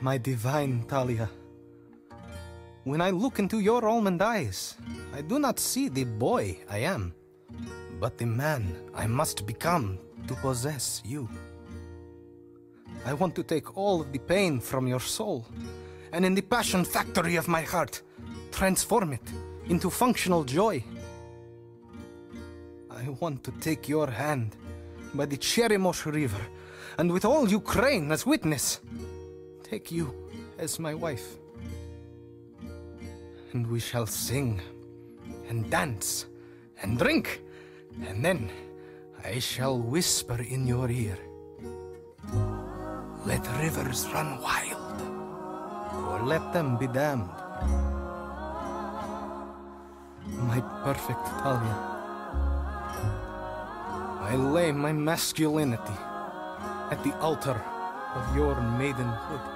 my divine Talia. When I look into your almond eyes, I do not see the boy I am, but the man I must become to possess you. I want to take all of the pain from your soul, and in the passion factory of my heart, transform it into functional joy. I want to take your hand by the Cheremosh River, and with all Ukraine as witness, take you as my wife. And we shall sing, and dance, and drink, and then I shall whisper in your ear. Let rivers run wild, or let them be damned. My perfect Talia. I lay my masculinity at the altar of your maidenhood.